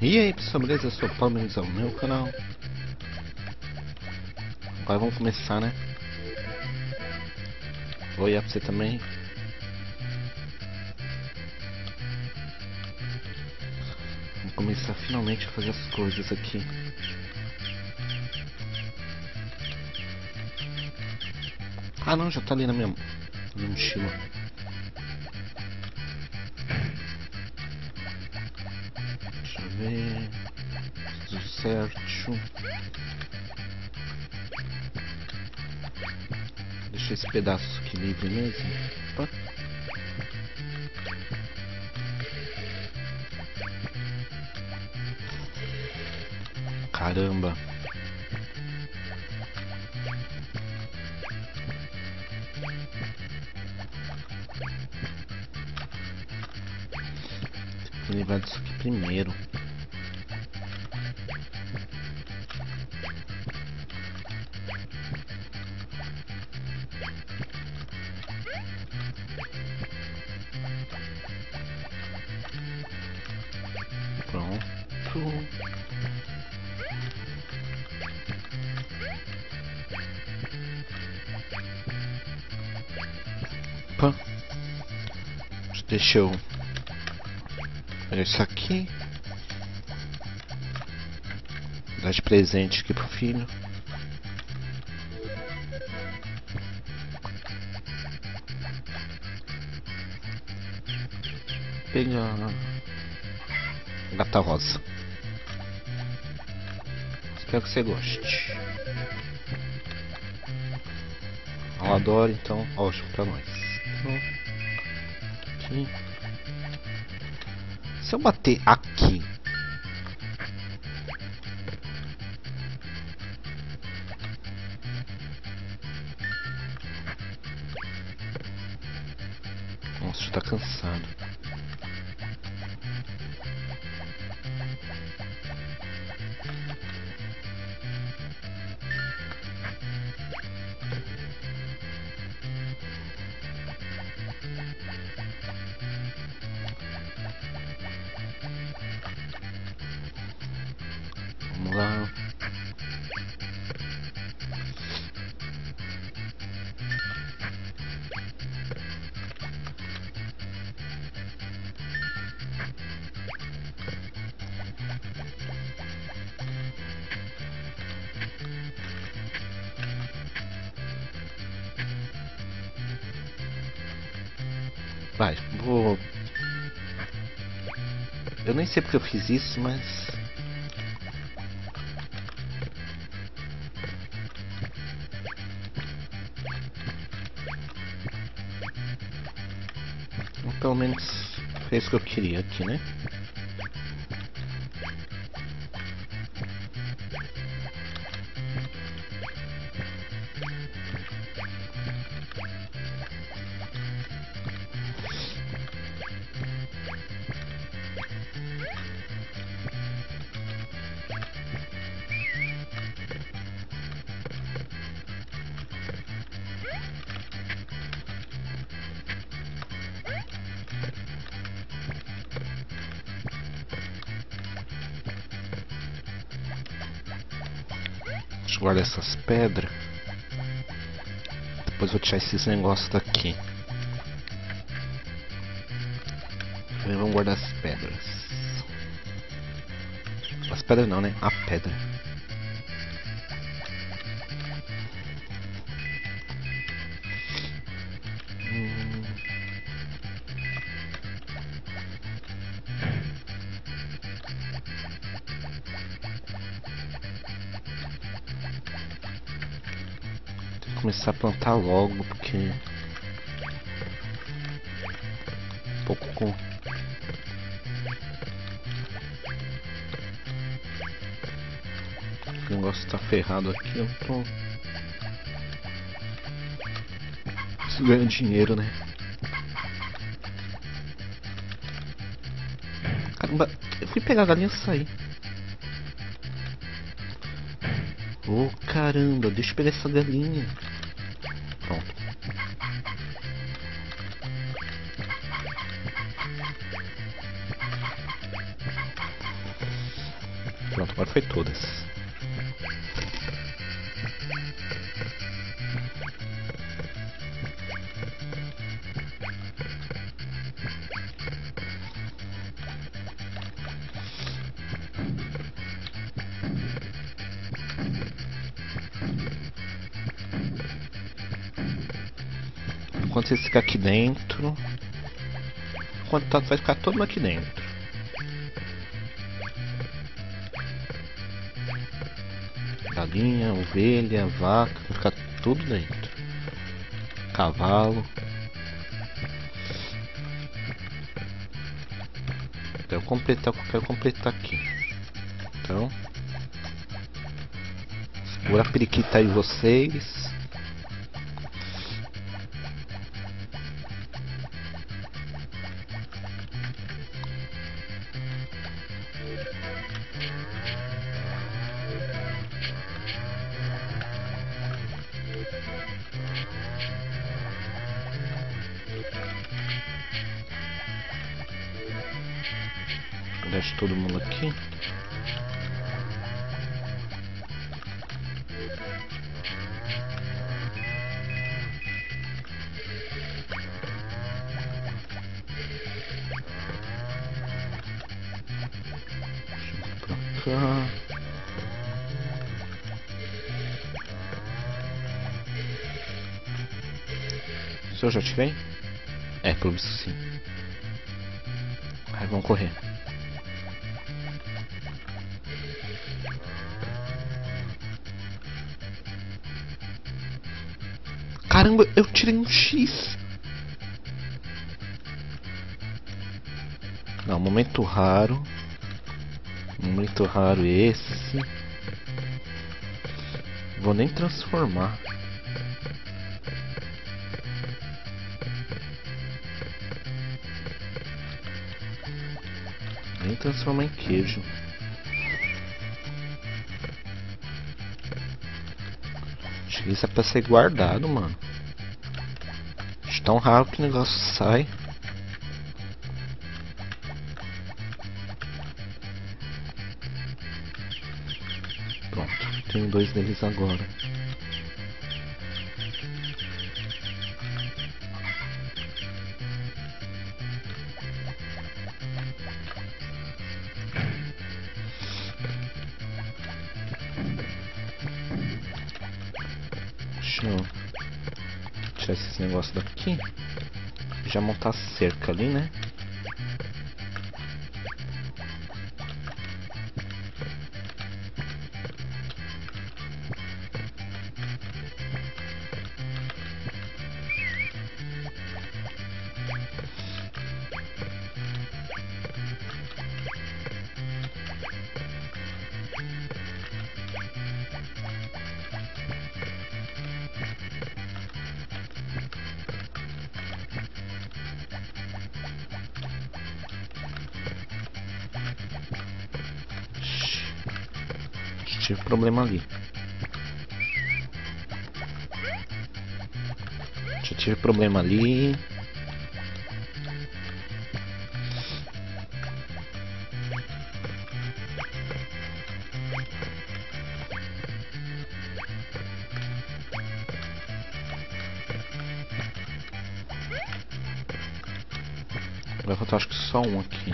E aí pessoal, beleza? Eu sou o Paulo, bem-vindos ao meu canal Agora vamos começar, né? Vou olhar pra você também Vamos começar finalmente a fazer as coisas aqui Ah não, já tá ali na minha, na minha mochila ver. Tudo certo. Deixa esse pedaço aqui livre mesmo. Opa. Caramba. Tem que levar disso aqui primeiro. Deixa eu Olha isso aqui. Dar de presente aqui pro filho. Pega gata rosa. Espero que você goste. Eu adoro, então ótimo pra nós. Então, aqui. Se eu bater aqui Nossa, já tá cansado. Vou. Eu nem sei porque eu fiz isso, mas. Pelo menos fez o que eu queria aqui, né? Guardar essas pedras. Depois vou tirar esses negócios daqui. Vamos guardar as pedras. As pedras não, né? A pedra. Começar a plantar logo, porque... Um pouco com... O negócio tá ferrado aqui, eu tô... Preciso ganhar dinheiro, né? Caramba, eu fui pegar a galinha e saí. Ô oh, caramba, deixa eu pegar essa galinha. Pronto. Pronto, agora foi todas. Enquanto você ficar aqui dentro. Enquanto tá, vai ficar todo aqui dentro. Galinha, ovelha, vaca, vai ficar tudo dentro. Cavalo. Quero completar, quero completar aqui. Então. Segura a periquita aí vocês. Cá. Se eu já tirei? É, pelo visto sim. Aí vamos correr. Caramba, eu tirei um X. Não, momento raro. Momento raro esse. Vou nem transformar. Nem transformar em queijo. Acho que isso é pra ser guardado, mano. De tão raro que o negócio sai. Tenho dois deles agora. Deixa eu tirar esses negócios daqui. Já montar a cerca ali, né? Tive problema ali. Já tive problema ali. Vai faltar acho que só um aqui.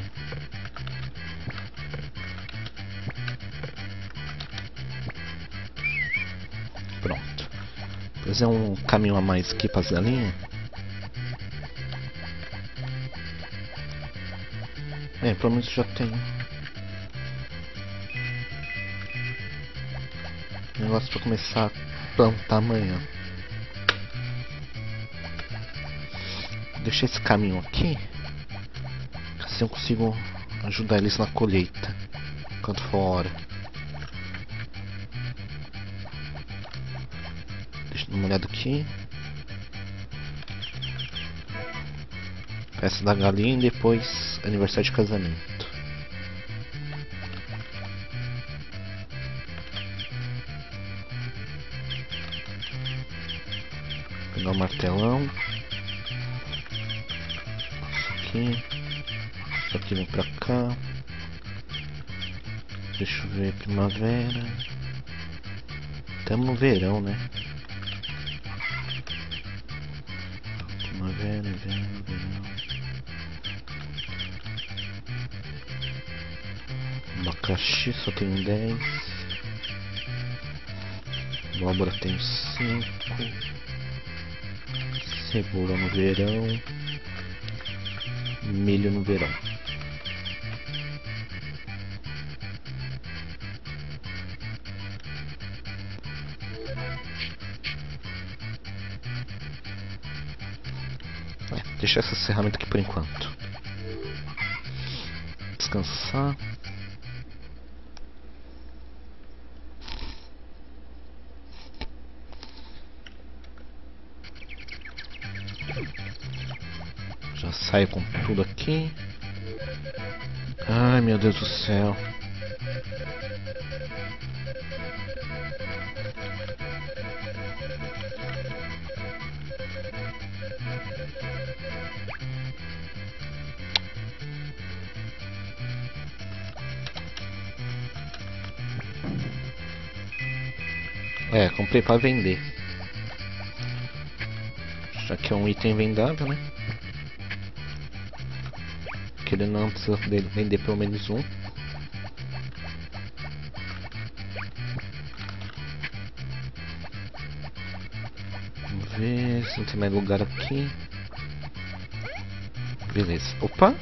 Fazer um caminho a mais aqui para as galinhas. É, pelo menos já tem. Negócio para começar a plantar amanhã. Deixei esse caminho aqui. Assim eu consigo ajudar eles na colheita. Enquanto for hora. Uma olhada aqui. Peça da galinha e depois aniversário de casamento. Pegar o martelão. Isso aqui. Isso aqui vem pra cá. deixa eu ver, primavera. Estamos no verão, né? Verão. Abacaxi só tem 10. Abóbora tem 5. Cebola no verão. Milho no verão. É, deixa essa ferramenta aqui por enquanto. Descansar. Já saio com tudo aqui. Ai meu Deus do céu. Comprei para vender. Já que é um item vendável, né? Que ele não precisa vender pelo menos um. Vamos ver se não tem mais lugar aqui. Beleza. Opa!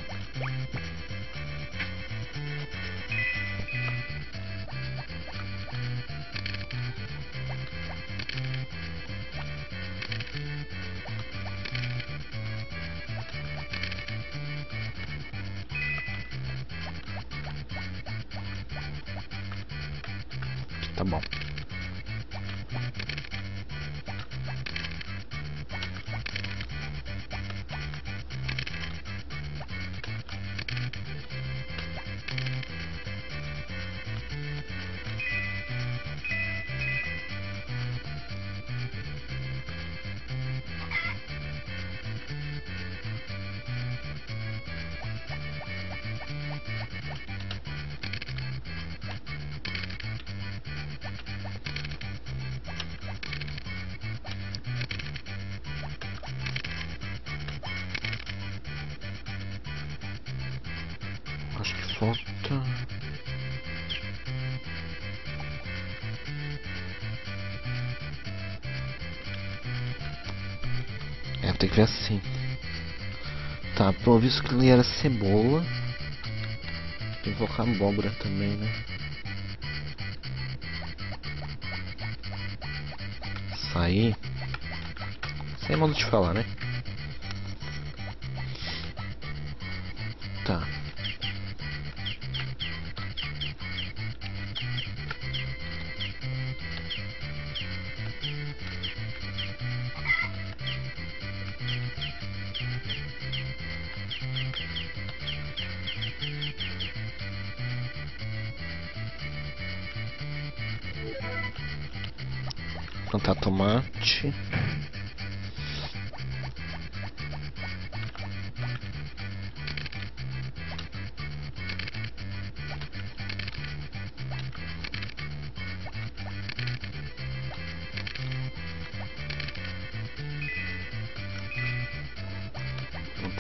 Assim. Tá, pelo visto que ele era cebola. Tem que colocar abóbora também, né? Sair. Sem modo de falar, né? Tá.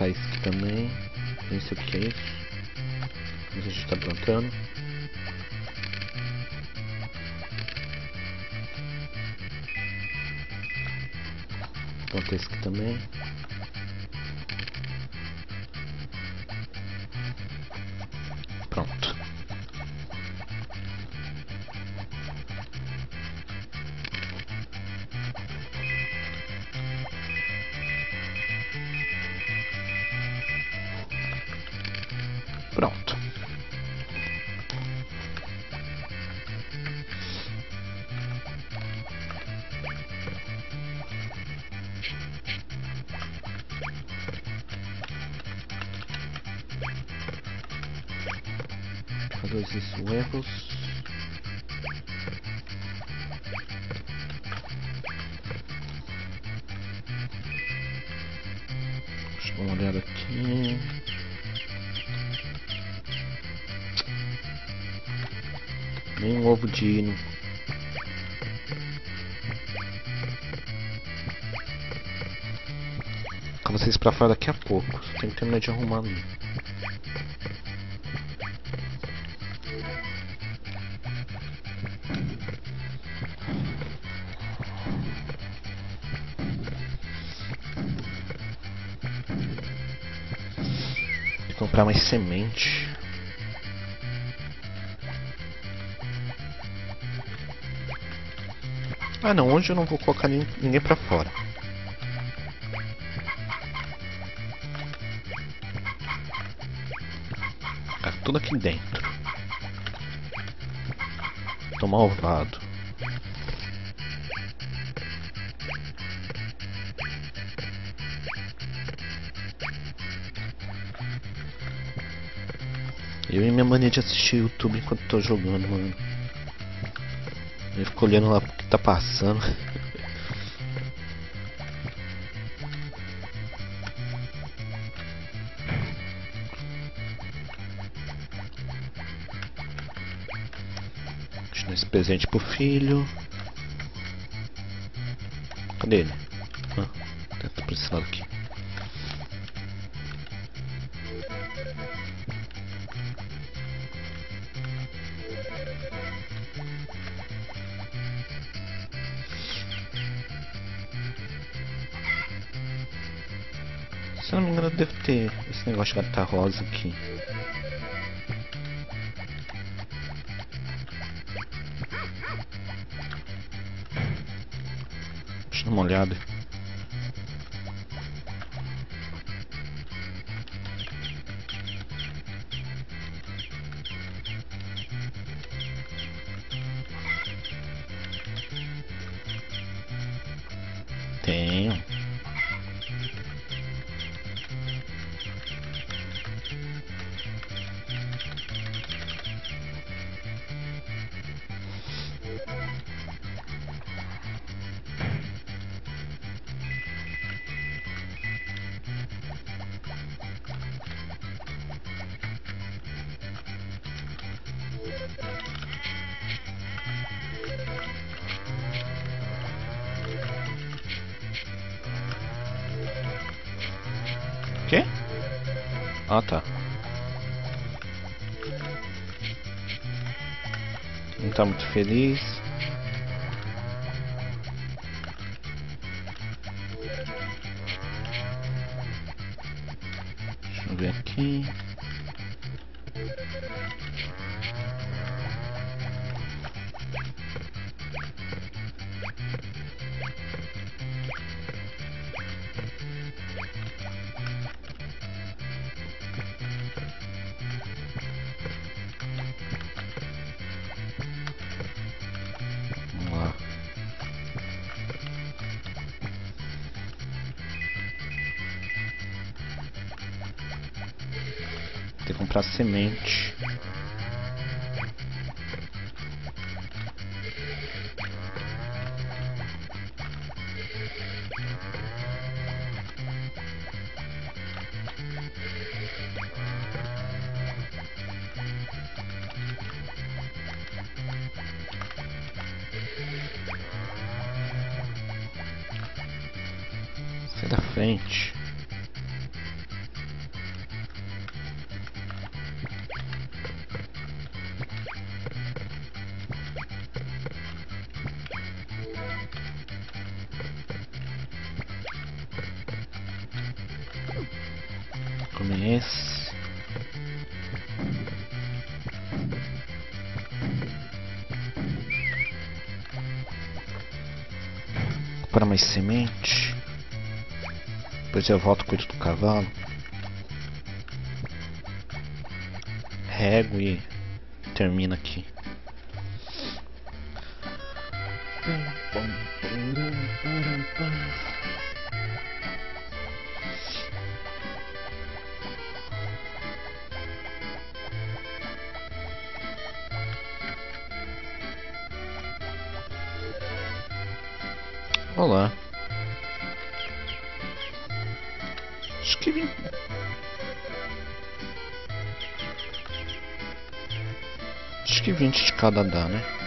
Isso aqui também. Nem sei o que é isso. Mas a gente tá plantando. Plantar isso aqui também. Fazer esses erros. Deixa eu dar uma olhada aqui. Nem um ovo de hino. Vocês pra fora daqui a pouco. Tem que terminar de arrumar ali. Comprar mais semente. Ah não, hoje eu não vou colocar ninguém pra fora. Tá tudo aqui dentro. Tô malvado. Eu e minha mania de assistir YouTube enquanto tô jogando, mano. Eu fico olhando lá o que tá passando. Deixa eu dar esse presente pro filho. Cadê ele? Ah, tá por esse lado aqui. Esse negócio de gata rosa aqui. Deixa eu dar uma olhada. Tenho. Feliz. Deixa eu ver aqui. Comprar semente. Sai da frente. Mais semente. Depois eu volto cuido do cavalo. Rego e termina aqui. Olá. Acho que vim. Acho Acho que 20 de cada dá, né?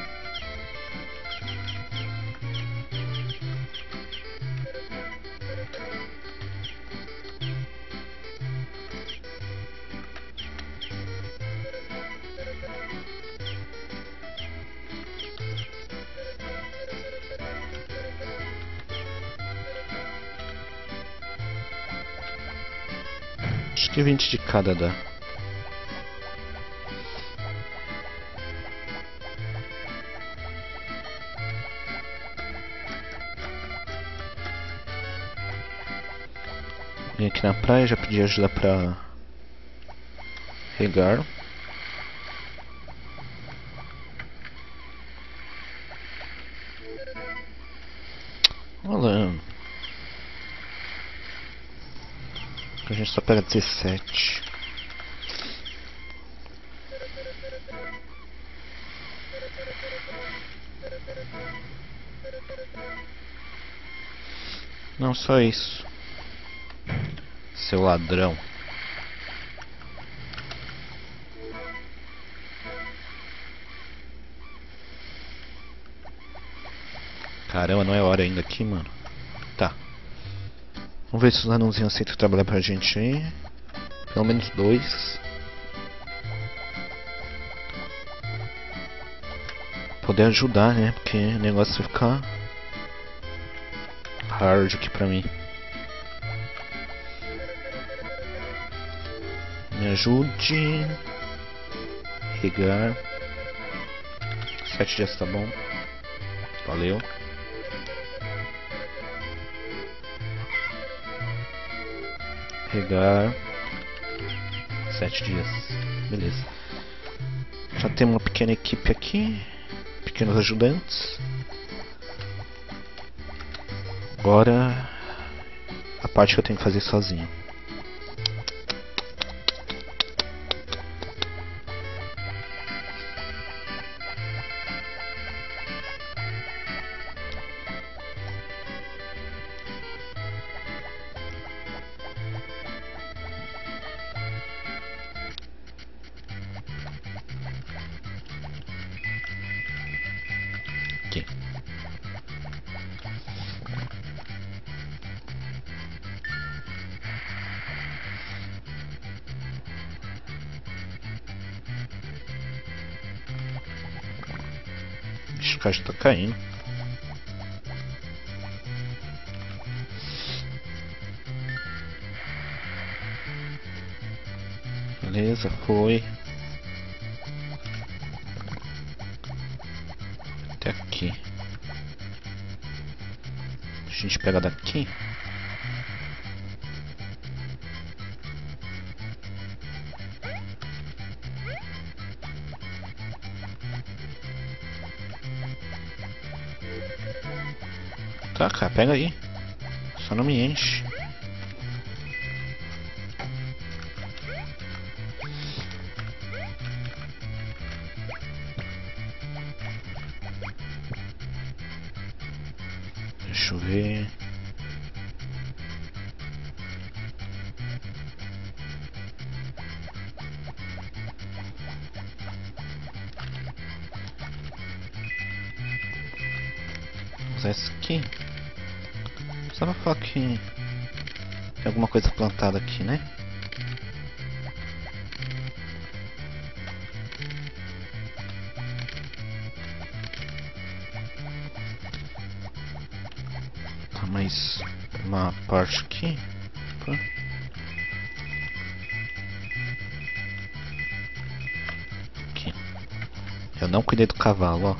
Acho que 20 de cada dá. Vim aqui na praia, já pedi ajuda pra regar. Só pega 17. Não só isso. Seu ladrão. Caramba, não é hora ainda aqui, mano. Tá. Vamos ver se os anãozinhos aceitam trabalhar pra gente aí. Pelo menos dois. Poder ajudar, né? Porque o negócio vai ficar hard aqui pra mim. Me ajude. Regar. Sete dias tá bom. Valeu. Regar. Sete dias. Beleza. Já tem uma pequena equipe aqui. Pequenos ajudantes. Agora a parte que eu tenho que fazer sozinho. Ixi, o caixa tá caindo. Beleza, foi. Até aqui. A gente pega daqui. Pega aí. Só não me enche. Deixa eu ver. Só falar que tem alguma coisa plantada aqui, né? Tá mais uma parte aqui. Opa. Aqui. Eu não cuidei do cavalo, ó.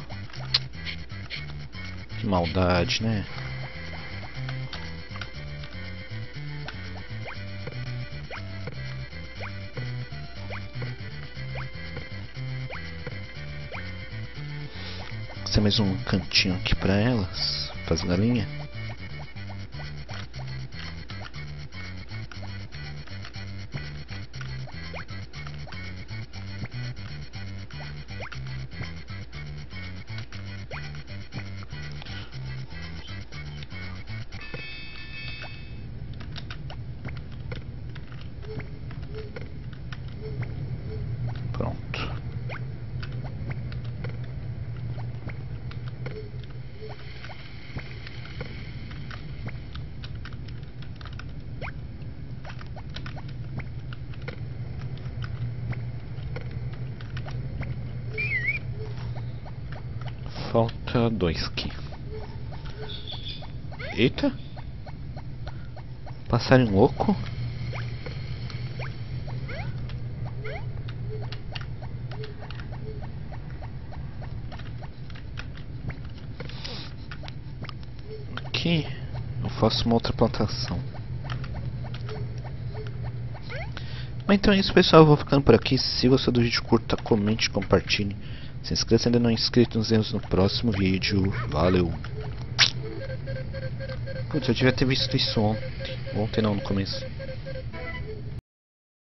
Que maldade, né? Mais um cantinho aqui pra elas, pras galinhas. Aqui. Eita! Passarinho louco? Aqui eu faço uma outra plantação. Mas então é isso pessoal, eu vou ficando por aqui. Se gostou do vídeo, curta, comente, compartilhe. Se inscreva se ainda não é inscrito, nos vemos no próximo vídeo. Valeu! Putz, eu devia ter visto isso ontem. Ontem não, no começo.